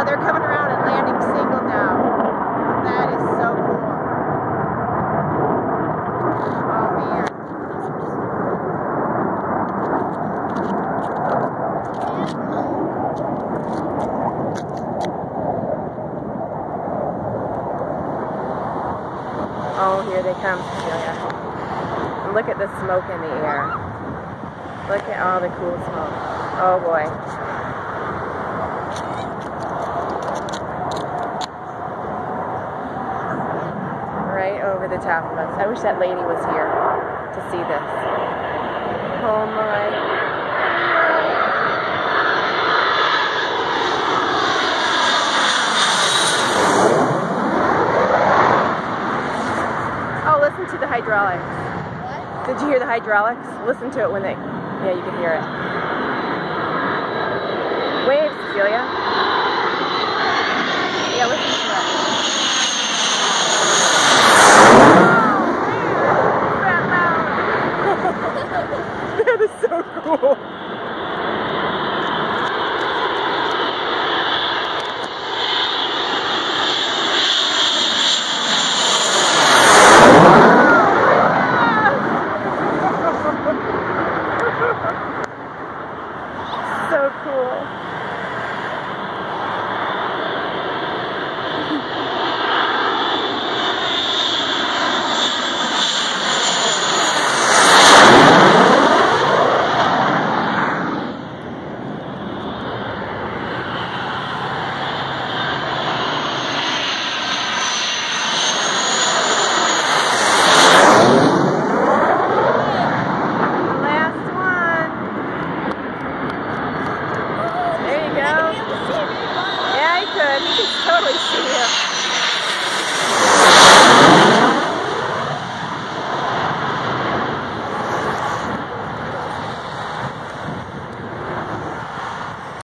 So they're coming around and landing single now. That is so cool. Oh man. Oh, here they come, Cecilia. Look at the smoke in the air. Look at all the cool smoke. Oh boy. Over the top of us. I wish that lady was here to see this. Oh my. Oh, listen to the hydraulics. What? Did you hear the hydraulics? Listen to it when they. Yeah, you can hear it. Wave, Cecilia. cool. totally see you.